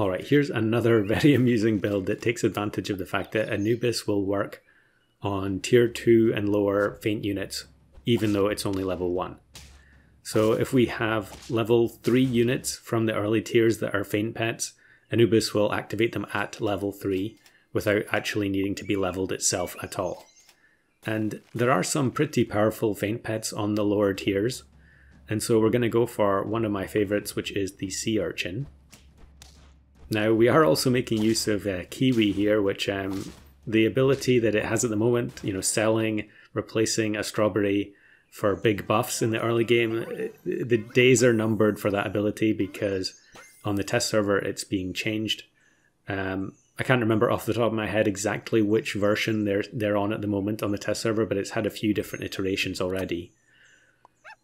Alright, here's another very amusing build that takes advantage of the fact that Anubis will work on tier 2 and lower faint units, even though it's only level 1. So if we have level 3 units from the early tiers that are faint pets, Anubis will activate them at level 3 without actually needing to be leveled itself at all. And there are some pretty powerful faint pets on the lower tiers, and so we're going to go for one of my favourites, which is the Sea Urchin. Now, we are also making use of uh, Kiwi here, which um, the ability that it has at the moment, you know, selling, replacing a strawberry for big buffs in the early game, the days are numbered for that ability because on the test server it's being changed. Um, I can't remember off the top of my head exactly which version they're they're on at the moment on the test server, but it's had a few different iterations already.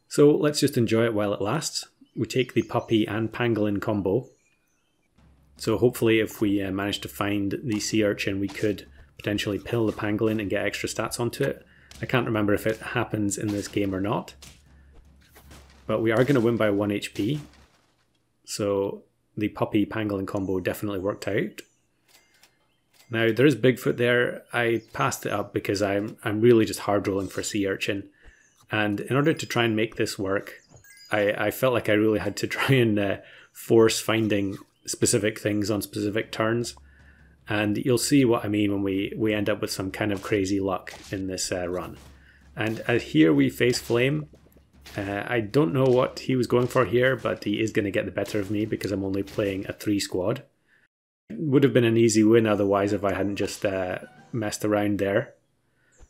So let's just enjoy it while it lasts. We take the puppy and pangolin combo. So hopefully if we uh, manage to find the sea urchin, we could potentially pill the pangolin and get extra stats onto it. I can't remember if it happens in this game or not. But we are going to win by 1 HP. So the puppy pangolin combo definitely worked out. Now there is Bigfoot there. I passed it up because I'm I'm really just hard rolling for sea urchin. And in order to try and make this work, I, I felt like I really had to try and uh, force finding specific things on specific turns. And you'll see what I mean when we, we end up with some kind of crazy luck in this uh, run. And uh, here we face Flame. Uh, I don't know what he was going for here, but he is going to get the better of me because I'm only playing a three squad. Would have been an easy win otherwise if I hadn't just uh, messed around there.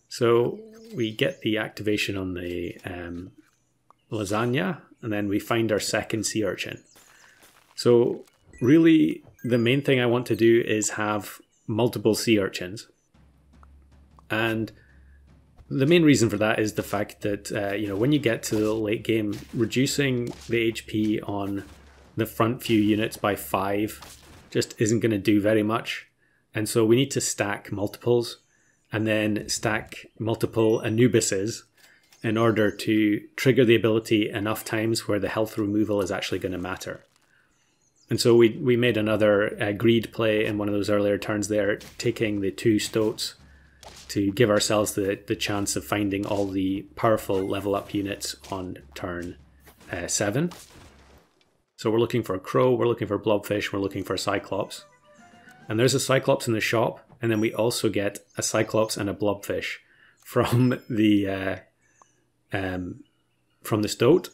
So we get the activation on the um, lasagna, and then we find our second sea urchin. So really, the main thing I want to do is have multiple sea urchins. And the main reason for that is the fact that, uh, you know, when you get to the late game, reducing the HP on the front few units by five just isn't going to do very much. And so we need to stack multiples and then stack multiple Anubises in order to trigger the ability enough times where the health removal is actually going to matter. And so we, we made another uh, greed play in one of those earlier turns there, taking the two stoats to give ourselves the, the chance of finding all the powerful level up units on turn uh, 7. So we're looking for a crow, we're looking for a blobfish, we're looking for a cyclops. And there's a cyclops in the shop, and then we also get a cyclops and a blobfish from the uh, um, from the stoat.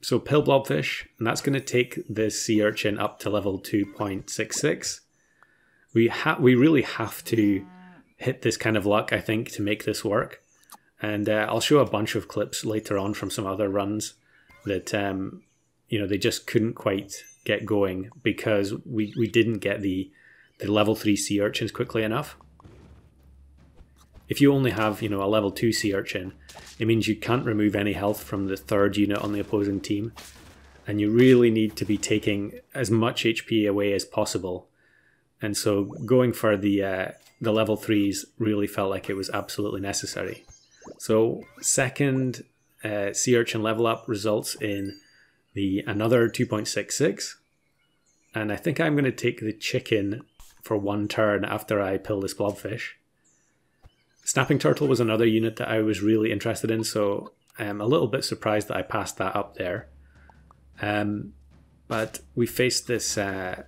So pill blobfish, and that's going to take this sea urchin up to level 2.66. We ha- we really have to hit this kind of luck, I think, to make this work. And uh, I'll show a bunch of clips later on from some other runs that um, you know they just couldn't quite get going because we, we didn't get the the level 3 sea urchins quickly enough. If you only have, you know, a level 2 sea urchin, it means you can't remove any health from the third unit on the opposing team. And you really need to be taking as much HP away as possible. And so going for the uh, the level 3s really felt like it was absolutely necessary. So second uh, sea urchin level up results in the another 2.66. And I think I'm going to take the chicken for one turn after I pill this blobfish. Snapping Turtle was another unit that I was really interested in, so I'm a little bit surprised that I passed that up there. Um, but we faced this uh,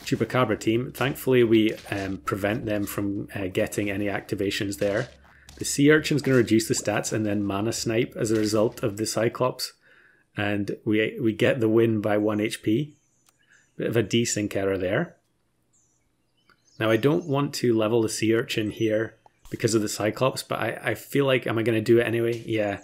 Chupacabra team. Thankfully, we um, prevent them from uh, getting any activations there. The Sea Urchin's going to reduce the stats and then Mana Snipe as a result of the Cyclops. And we, we get the win by 1 HP. Bit of a desync error there. Now I don't want to level the sea urchin here because of the Cyclops, but I, I feel like, am I going to do it anyway? Yeah.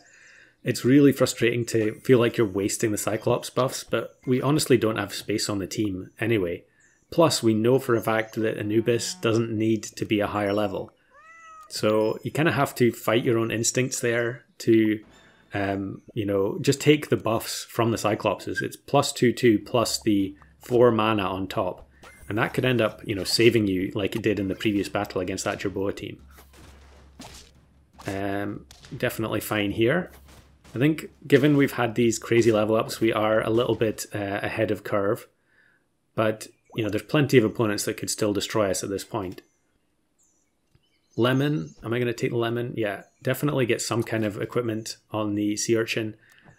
It's really frustrating to feel like you're wasting the Cyclops buffs, but we honestly don't have space on the team anyway. Plus, we know for a fact that Anubis doesn't need to be a higher level. So you kind of have to fight your own instincts there to, um, you know, just take the buffs from the Cyclopses. It's plus 2 2 plus the 4 mana on top. And that could end up, you know, saving you like it did in the previous battle against that Jerboa team. Um, definitely fine here. I think given we've had these crazy level ups, we are a little bit uh, ahead of curve. But you know, there's plenty of opponents that could still destroy us at this point. Lemon, am I going to take lemon? Yeah, definitely get some kind of equipment on the sea urchin.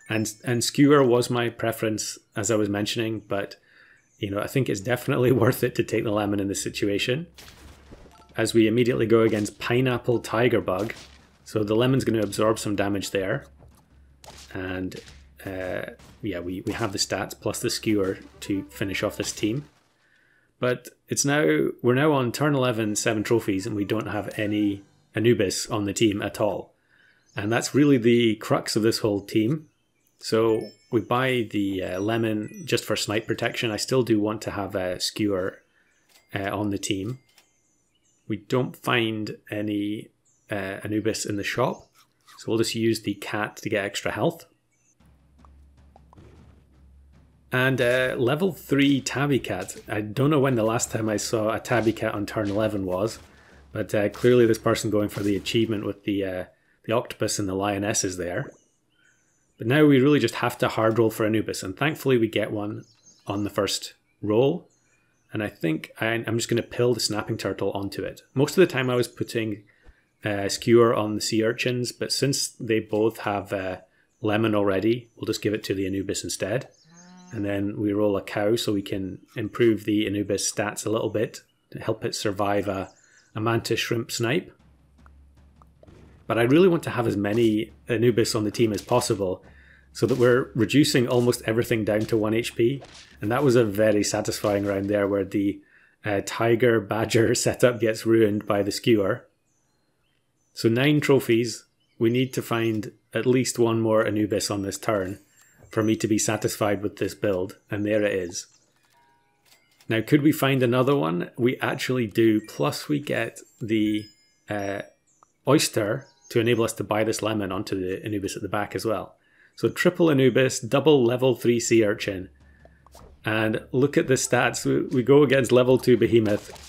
And, and skewer was my preference, as I was mentioning, but you know, I think it's definitely worth it to take the lemon in this situation. As we immediately go against Pineapple Tiger Bug. So the lemon's going to absorb some damage there. And uh, yeah, we, we have the stats plus the skewer to finish off this team. But it's now we're now on turn 11, seven trophies, and we don't have any Anubis on the team at all. And that's really the crux of this whole team. So we buy the uh, lemon just for snipe protection. I still do want to have a skewer uh, on the team. We don't find any uh, Anubis in the shop, so we'll just use the cat to get extra health. And uh, level 3 Tabby Cat. I don't know when the last time I saw a Tabby Cat on turn 11 was, but uh, clearly this person going for the achievement with the, uh, the octopus and the lioness is there. But now we really just have to hard roll for Anubis, and thankfully we get one on the first roll. And I think I, am just going to pill the snapping turtle onto it. Most of the time I was putting uh, skewer on the sea urchins, but since they both have uh, lemon already, we'll just give it to the Anubis instead. And then we roll a cow so we can improve the Anubis stats a little bit to help it survive a, a mantis shrimp snipe. But I really want to have as many Anubis on the team as possible so that we're reducing almost everything down to 1 HP. And that was a very satisfying round there where the uh, Tiger Badger setup gets ruined by the Skewer. So 9 trophies. We need to find at least one more Anubis on this turn for me to be satisfied with this build. And there it is. Now, could we find another one? We actually do. Plus, we get the uh, oyster to enable us to buy this lemon onto the Anubis at the back as well. So triple Anubis, double level 3 Sea Urchin. And look at the stats. We, we go against level 2 Behemoth.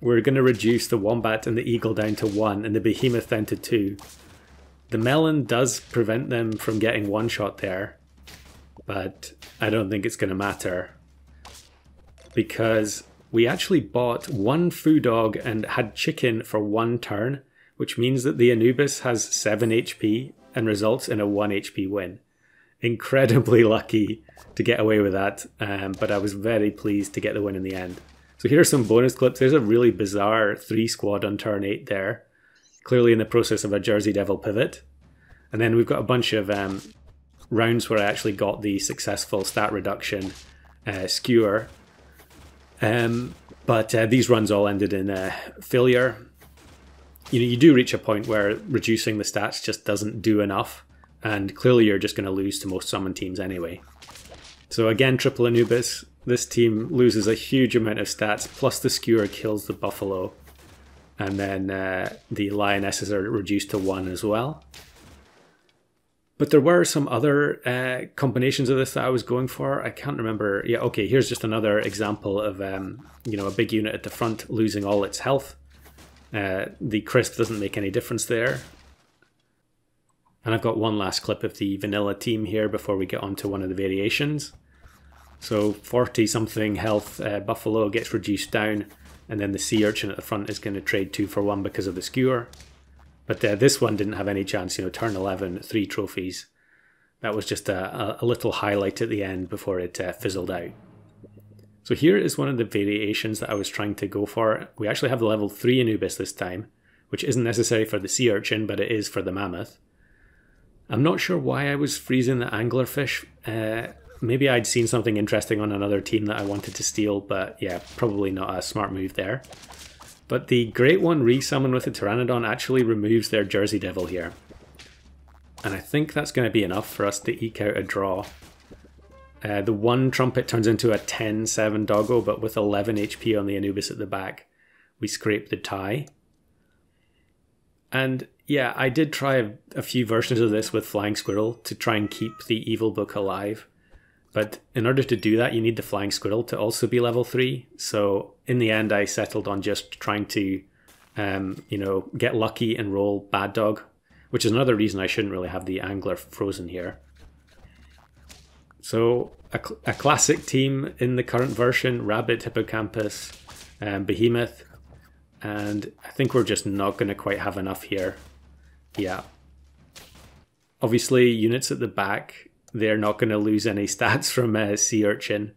We're going to reduce the Wombat and the Eagle down to 1 and the Behemoth down to 2. The Melon does prevent them from getting one shot there. But I don't think it's going to matter. Because we actually bought one Foo Dog and had chicken for one turn which means that the Anubis has 7 HP and results in a 1 HP win. Incredibly lucky to get away with that, um, but I was very pleased to get the win in the end. So here are some bonus clips. There's a really bizarre 3 squad on turn 8 there, clearly in the process of a Jersey Devil pivot. And then we've got a bunch of um, rounds where I actually got the successful stat reduction uh, skewer. Um, but uh, these runs all ended in uh, failure you know you do reach a point where reducing the stats just doesn't do enough, and clearly you're just going to lose to most summon teams anyway. So again, triple Anubis. This team loses a huge amount of stats, plus the skewer kills the buffalo, and then uh, the lionesses are reduced to one as well. But there were some other uh, combinations of this that I was going for. I can't remember. Yeah, okay. Here's just another example of um, you know a big unit at the front losing all its health. Uh, the crisp doesn't make any difference there. And I've got one last clip of the vanilla team here before we get on to one of the variations. So 40 something health uh, Buffalo gets reduced down and then the sea urchin at the front is going to trade two for one because of the skewer. But uh, this one didn't have any chance, you know, turn 11, three trophies. That was just a, a little highlight at the end before it uh, fizzled out. So here is one of the variations that I was trying to go for. We actually have the level 3 Anubis this time, which isn't necessary for the sea urchin, but it is for the mammoth. I'm not sure why I was freezing the anglerfish. Uh, maybe I'd seen something interesting on another team that I wanted to steal, but yeah, probably not a smart move there. But the Great One resummon with the Pteranodon actually removes their Jersey Devil here. And I think that's going to be enough for us to eke out a draw. Uh, the one trumpet turns into a 10 7 doggo, but with 11 HP on the Anubis at the back. We scrape the tie. And yeah, I did try a, few versions of this with Flying Squirrel to try and keep the evil book alive. But in order to do that, you need the Flying Squirrel to also be level 3. So in the end, I settled on just trying to, um, you know, get lucky and roll Bad Dog, which is another reason I shouldn't really have the Angler frozen here. So a, cl- a classic team in the current version: Rabbit, Hippocampus, um, Behemoth, and I think we're just not going to quite have enough here. Yeah. Obviously, units at the back, they're not going to lose any stats from uh, Sea Urchin.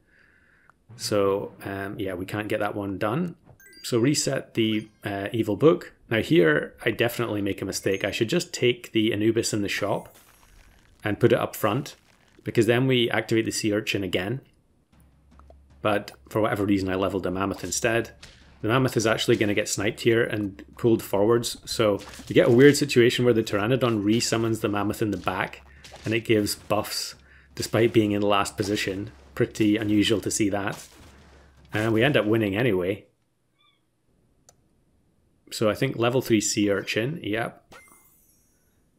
So, um, yeah, we can't get that one done. So reset the uh, Evil Book. Now here, I definitely make a mistake. I should just take the Anubis in the shop and put it up front because then we activate the Sea Urchin again. But for whatever reason, I leveled the Mammoth instead. The Mammoth is actually going to get sniped here and pulled forwards. So you get a weird situation where the Pteranodon resummons the Mammoth in the back and it gives buffs despite being in last position. Pretty unusual to see that. And we end up winning anyway. So I think level 3 Sea Urchin, yep.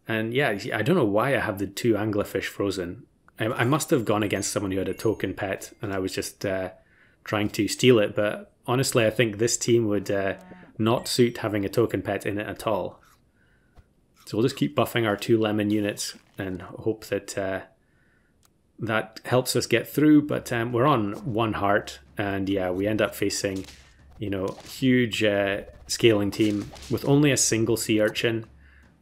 And yeah, I don't know why I have the two anglerfish frozen. I, I must have gone against someone who had a token pet and I was just uh, trying to steal it, but honestly, I think this team would uh, not suit having a token pet in it at all. So we'll just keep buffing our two lemon units and hope that uh, that helps us get through. But um, we're on one heart, and yeah, we end up facing, you know, huge uh, scaling team with only a single sea urchin.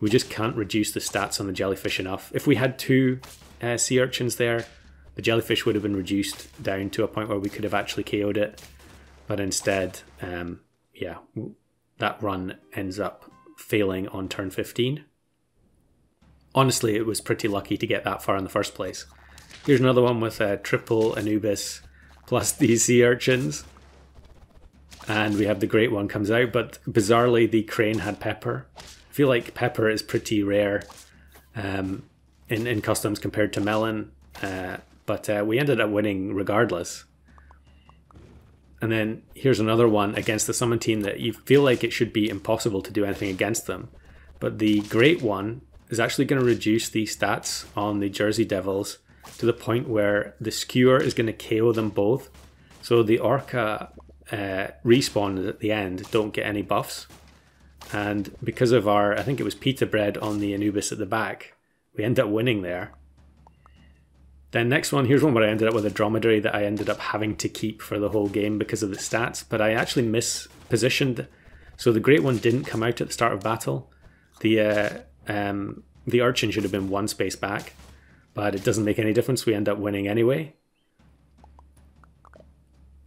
We just can't reduce the stats on the jellyfish enough. If we had two uh, sea urchins there, the jellyfish would have been reduced down to a point where we could have actually KO'd it. But instead, um, yeah, that run ends up failing on turn 15. Honestly, it was pretty lucky to get that far in the first place. Here's another one with a triple Anubis plus these sea urchins. And we have the great one comes out, but bizarrely the crane had pepper. I feel like pepper is pretty rare um, in, in customs compared to melon, uh, but uh, we ended up winning regardless. And then here's another one against the summon team that you feel like it should be impossible to do anything against them. But the great one is actually going to reduce the stats on the Jersey Devils to the point where the skewer is going to KO them both. So the Orca uh, respawn at the end don't get any buffs. And because of our, I think it was pita bread on the Anubis at the back, we end up winning there. Then next one, here's one where I ended up with a dromedary that I ended up having to keep for the whole game because of the stats, but I actually mispositioned. So the great one didn't come out at the start of battle. The uh, um, the urchin should have been one space back, but it doesn't make any difference. We end up winning anyway.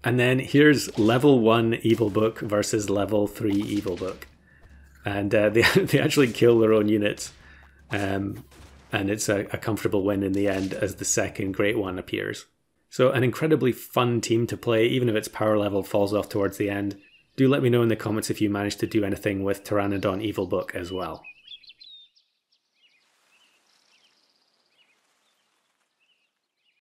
And then here's level one evil book versus level three evil book, and uh, they they actually kill their own units. Um, and it's a, a comfortable win in the end as the second great one appears. So, an incredibly fun team to play, even if its power level falls off towards the end. Do let me know in the comments if you managed to do anything with Pteranodon Evil Book as well.